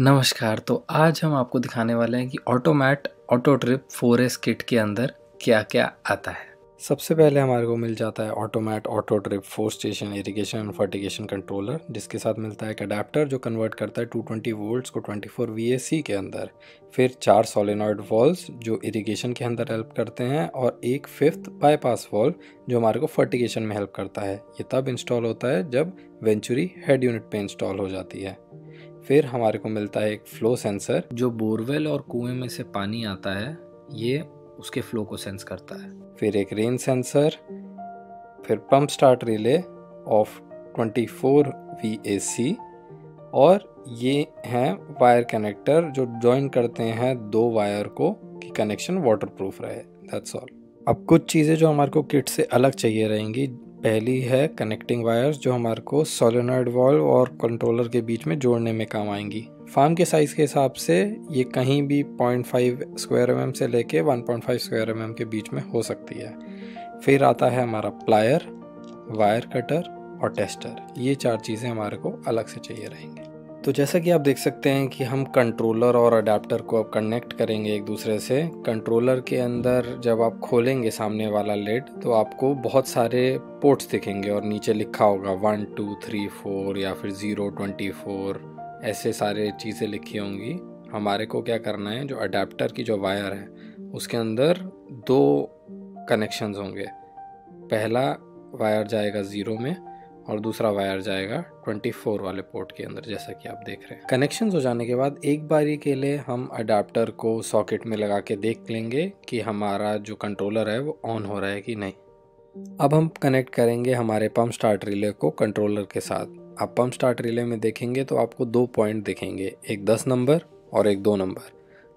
नमस्कार तो आज हम आपको दिखाने वाले हैं कि Automat auto trip four S kit के अंदर क्या क्या आता है। सबसे पहले हमारे को मिल जाता है Automat auto trip four station irrigation and fertigation controller जिसके साथ मिलता है एक अडेप्टर जो कन्वर्ट करता है 220 वोल्ट्स को 24 फोर के अंदर। फिर चार सोलेनॉइड वॉल्स जो इरिगेशन के अंदर हेल्प करते हैं और एक फिफ्थ बाईपास वॉल जो हमारे को फर्टिगेशन में हेल्प करता है। ये तब इंस्टॉल होता है जब वेंचुरी हेड यूनिट पर इंस्टॉल हो जाती है। फिर हमारे को मिलता है एक फ्लो सेंसर जो बोरवेल और कुएँ में से पानी आता है, ये उसके फ्लो को सेंस करता है। फिर एक रेन सेंसर फिर pump start relay of 24 four और ये हैं वायर कनेक्टर जो जॉइन करते हैं दो वायर को कि कनेक्शन वाटर प्रूफ रहे। दैट्स ऑल अब कुछ चीज़ें जो हमारे को किट से अलग चाहिए रहेंगी पहली है कनेक्टिंग वायर्स जो हमारे को सोलेनॉइड वॉल्व और कंट्रोलर के बीच में जोड़ने में काम आएँगी। फार्म के साइज़ के हिसाब से ये कहीं भी 0.5 स्क्वायर एम से लेके 1.5 स्क्वायर एम के बीच में हो सकती है। फिर आता है हमारा प्लायर वायर कटर और टेस्टर ये चार चीज़ें हमारे को अलग से चाहिए रहेंगे। तो जैसा कि आप देख सकते हैं कि हम कंट्रोलर और अडेप्टर को अब कनेक्ट करेंगे एक दूसरे से। कंट्रोलर के अंदर जब आप खोलेंगे सामने वाला लेड तो आपको बहुत सारे पोर्ट्स दिखेंगे और नीचे लिखा होगा वन टू थ्री फोर या फिर ज़ीरो ट्वेंटी फोर ऐसे सारे चीज़ें लिखी होंगी। हमारे को क्या करना है, जो अडेप्टर की जो वायर है, उसके अंदर दो कनेक्शंस होंगे। पहला वायर जाएगा ज़ीरो में और दूसरा वायर जाएगा 24 वाले पोर्ट के अंदर, जैसा कि आप देख रहे हैं। कनेक्शन हो जाने के बाद एक बारी के लिए हम अडाप्टर को सॉकेट में लगा के देख लेंगे कि हमारा जो कंट्रोलर है वो ऑन हो रहा है कि नहीं। अब हम कनेक्ट करेंगे हमारे पम्प स्टार्ट रिले को कंट्रोलर के साथ। आप पम्प स्टार्ट रिले में देखेंगे तो आपको दो पॉइंट दिखेंगे, एक दस नंबर और एक दो नंबर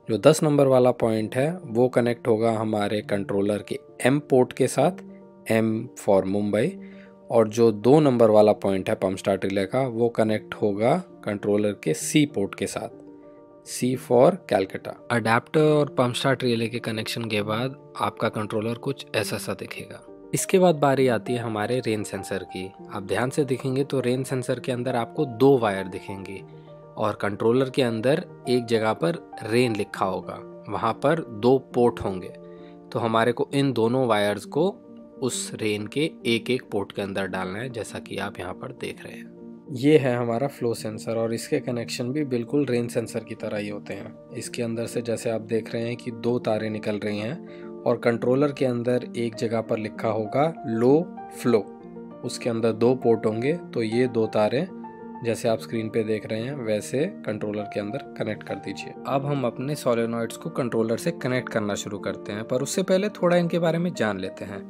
जो दस नंबर वाला पॉइंट है, वो कनेक्ट होगा हमारे कंट्रोलर के एम पोर्ट के साथ एम फॉर मुंबई और जो दो नंबर वाला पॉइंट है पम्प स्टार्ट रिले का, वो कनेक्ट होगा कंट्रोलर के सी पोर्ट के साथ। सी फॉर कैलकटा अडेप्टर और पम्प स्टार्ट रिले के कनेक्शन के बाद आपका कंट्रोलर कुछ ऐसा सा दिखेगा। इसके बाद बारी आती है हमारे रेन सेंसर की। आप ध्यान से देखेंगे तो रेन सेंसर के अंदर आपको दो वायर दिखेंगे और कंट्रोलर के अंदर एक जगह पर रेन लिखा होगा। वहाँ पर दो पोर्ट होंगे। तो हमारे को इन दोनों वायर्स को उस रेन के एक एक पोर्ट के अंदर डालना है, जैसा कि आप यहाँ पर देख रहे हैं। ये है हमारा फ्लो सेंसर और इसके कनेक्शन भी बिल्कुल रेन सेंसर की तरह ही होते हैं। इसके अंदर से जैसे आप देख रहे हैं कि दो तारे निकल रही हैं और कंट्रोलर के अंदर एक जगह पर लिखा होगा लो फ्लो उसके अंदर दो पोर्ट होंगे तो ये दो तारे जैसे आप स्क्रीन पे देख रहे हैं, वैसे कंट्रोलर के अंदर कनेक्ट कर दीजिए। अब हम अपने सोलेनॉइड्स को कंट्रोलर से कनेक्ट करना शुरू करते हैं, पर उससे पहले थोड़ा इनके बारे में जान लेते हैं।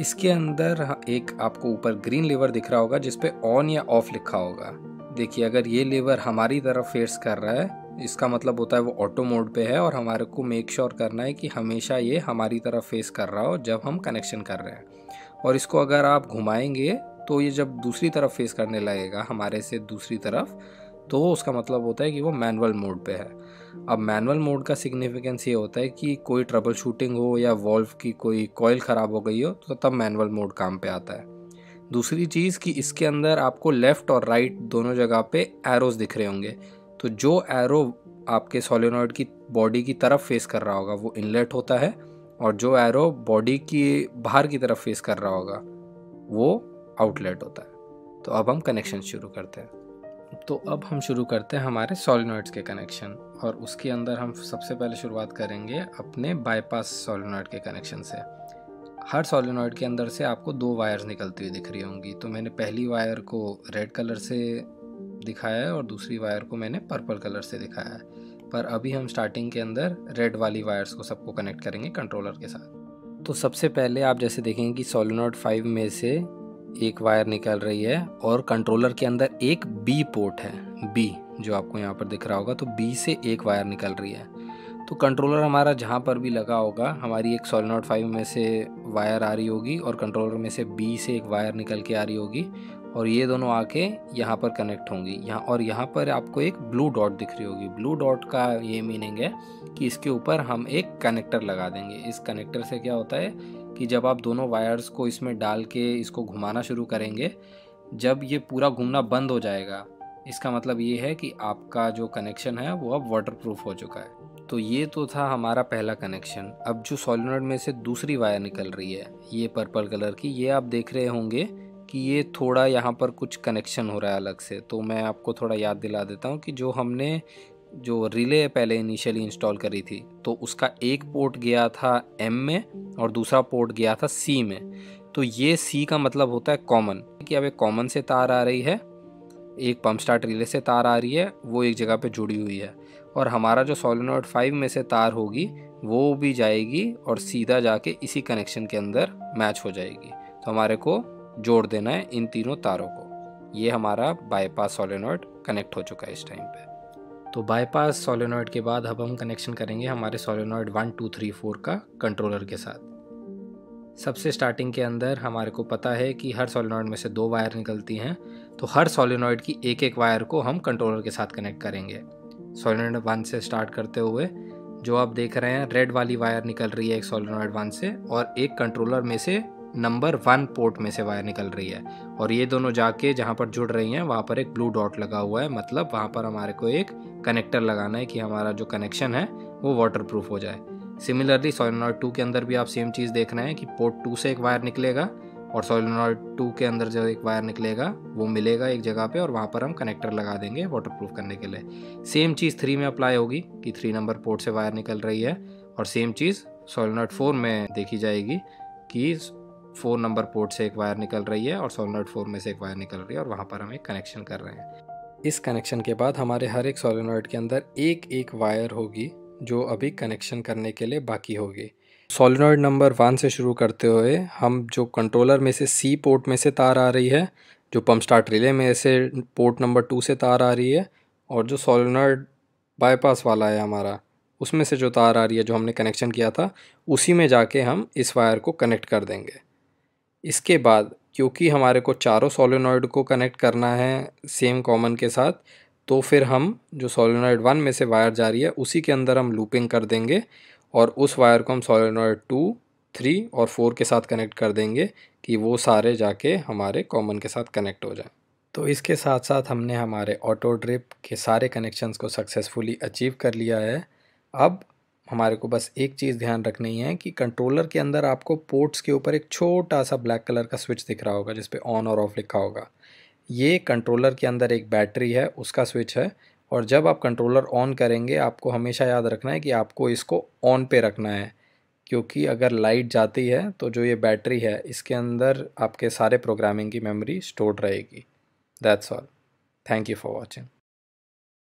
इसके अंदर एक आपको ऊपर ग्रीन लेवर दिख रहा होगा जिसपे ऑन या ऑफ़ लिखा होगा। देखिए, अगर ये लेवर हमारी तरफ़ फेस कर रहा है, इसका मतलब होता है वो ऑटो मोड पे है और हमारे को मेक श्योर sure करना है कि हमेशा ये हमारी तरफ़ फेस कर रहा हो जब हम कनेक्शन कर रहे हैं। और इसको अगर आप घुमाएँगे तो ये जब दूसरी तरफ़ फेस करने लगेगा, हमारे से दूसरी तरफ़ तो उसका मतलब होता है कि वो मैनुअल मोड पे है। अब मैनुअल मोड का सिग्निफिकेंस ये होता है कि कोई ट्रबल शूटिंग हो या वॉल्व की कोई कॉयल ख़राब हो गई हो तो तब मैनुअल मोड काम पे आता है। दूसरी चीज़ कि इसके अंदर आपको लेफ़्ट और राइट दोनों जगह पे एरोज दिख रहे होंगे। तो जो एरो आपके सोलिनॉइड की बॉडी की तरफ़ फेस कर रहा होगा, वो इनलेट होता है और जो एरो बॉडी की बाहर की तरफ़ फेस कर रहा होगा, वो आउटलेट होता है। तो अब हम कनेक्शन शुरू करते हैं। तो अब हम शुरू करते हैं हमारे सोलिनॉइड्स के कनेक्शन और उसके अंदर हम सबसे पहले शुरुआत करेंगे अपने बाईपास सोलिनॉइड के कनेक्शन से। हर सोलिनॉइड के अंदर से आपको दो वायर्स निकलती हुई दिख रही होंगी। तो मैंने पहली वायर को रेड कलर से दिखाया है और दूसरी वायर को मैंने पर्पल कलर से दिखाया है। पर अभी हम स्टार्टिंग के अंदर रेड वाली वायर्स को सबको कनेक्ट करेंगे कंट्रोलर के साथ। तो सबसे पहले आप जैसे देखेंगे कि सोलिनॉइड फाइव में से एक वायर निकल रही है और कंट्रोलर के अंदर एक बी पोर्ट है बी जो आपको यहाँ पर दिख रहा होगा तो बी से एक वायर निकल रही है। तो कंट्रोलर हमारा जहाँ पर भी लगा होगा, हमारी एक सोलनॉट फाइव में से वायर आ रही होगी और कंट्रोलर में से बी से एक वायर निकल के आ रही होगी और ये दोनों आके यहाँ पर कनेक्ट होंगी। यहाँ और यहाँ पर आपको एक ब्लू डॉट दिख रही होगी। ब्लू डॉट का ये मीनिंग है कि इसके ऊपर हम एक कनेक्टर लगा देंगे। इस कनेक्टर से क्या होता है? कि जब आप दोनों वायर्स को इसमें डाल के इसको घुमाना शुरू करेंगे, जब ये पूरा घूमना बंद हो जाएगा, इसका मतलब ये है कि आपका जो कनेक्शन है वो अब वाटर प्रूफ हो चुका है। तो ये तो था हमारा पहला कनेक्शन। अब जो सोलिनॉइड में से दूसरी वायर निकल रही है, ये पर्पल कलर की, ये आप देख रहे होंगे कि ये थोड़ा यहाँ पर कुछ कनेक्शन हो रहा है अलग से। तो मैं आपको थोड़ा याद दिला देता हूँ कि जो हमने जो रिले पहले इनिशियली इंस्टॉल करी थी तो उसका एक पोर्ट गया था एम में और दूसरा पोर्ट गया था सी में। तो ये सी का मतलब होता है कॉमन कि अब एक कॉमन से तार आ रही है, एक पम्प स्टार्ट रिले से तार आ रही है, वो एक जगह पे जुड़ी हुई है। और हमारा जो सोलिनोड फाइव में से तार होगी, वो भी जाएगी और सीधा जाके इसी कनेक्शन के अंदर मैच हो जाएगी। तो हमारे को जोड़ देना है इन तीनों तारों को। ये हमारा बाईपास सोलिनोड कनेक्ट हो चुका है इस टाइम पे। तो बाईपास सोलिनॉइड के बाद अब हम कनेक्शन करेंगे हमारे solenoid one two three four का कंट्रोलर के साथ। सबसे स्टार्टिंग के अंदर हमारे को पता है कि हर सोलिनॉइड में से दो वायर निकलती हैं तो हर सोलिनॉइड की एक एक वायर को हम कंट्रोलर के साथ कनेक्ट करेंगे। सोलिनॉइड वन से स्टार्ट करते हुए जो आप देख रहे हैं रेड वाली वायर निकल रही है एक सोलिनॉइड वन से और एक कंट्रोलर में से नंबर वन पोर्ट में से वायर निकल रही है। और ये दोनों जाके जहाँ पर जुड़ रही हैं, वहाँ पर एक ब्लू डॉट लगा हुआ है मतलब वहाँ पर हमारे को एक कनेक्टर लगाना है कि हमारा जो कनेक्शन है, वो वाटर प्रूफ हो जाए। सिमिलरली सोलिनॉइड टू के अंदर भी आप सेम चीज़ देख रहे हैं कि पोर्ट टू से एक वायर निकलेगा और सोलिनॉइड टू के अंदर जो एक वायर निकलेगा, वो मिलेगा एक जगह पे और वहाँ पर हम कनेक्टर लगा देंगे वाटर प्रूफ करने के लिए। सेम चीज़ थ्री में अप्लाई होगी कि थ्री नंबर पोर्ट से वायर निकल रही है और सेम चीज़ सोलिनॉइड फोर में देखी जाएगी कि फोर नंबर पोर्ट से एक वायर निकल रही है और सोलिनॉइड फोर में से एक वायर निकल रही है और वहाँ पर हम एक कनेक्शन कर रहे हैं। इस कनेक्शन के बाद हमारे हर एक सोलिनॉइड के अंदर एक एक वायर होगी, जो अभी कनेक्शन करने के लिए बाकी होगी। सोलिनॉइड नंबर वन से शुरू करते हुए हम जो कंट्रोलर में से सी पोर्ट में से तार आ रही है, जो पम्प स्टार्ट रिले में से पोर्ट नंबर टू से तार आ रही है, और जो सोलिनॉइड बाईपास वाला है हमारा, उसमें से जो तार आ रही है, जो हमने कनेक्शन किया था, उसी में जाके हम इस वायर को कनेक्ट कर देंगे। इसके बाद, क्योंकि हमारे को चारों सोलिनॉइड को कनेक्ट करना है सेम कॉमन के साथ तो फिर हम जो सोलिनॉइड वन में से वायर जा रही है, उसी के अंदर हम लूपिंग कर देंगे और उस वायर को हम सोलिनॉइड टू थ्री और फोर के साथ कनेक्ट कर देंगे कि वो सारे जाके हमारे कॉमन के साथ कनेक्ट हो जाए। तो इसके साथ साथ हमने हमारे ऑटो ड्रिप के सारे कनेक्शंस को सक्सेसफुली अचीव कर लिया है। अब हमारे को बस एक चीज़ ध्यान रखनी है कि कंट्रोलर के अंदर आपको पोर्ट्स के ऊपर एक छोटा सा ब्लैक कलर का स्विच दिख रहा होगा, जिस पे ऑन और ऑफ़ लिखा होगा। ये कंट्रोलर के अंदर एक बैटरी है, उसका स्विच है, और जब आप कंट्रोलर ऑन करेंगे, आपको हमेशा याद रखना है कि आपको इसको ऑन पे रखना है, क्योंकि अगर लाइट जाती है तो जो ये बैटरी है, इसके अंदर आपके सारे प्रोग्रामिंग की मेमोरी स्टोर्ड रहेगी। That's all thank you for watching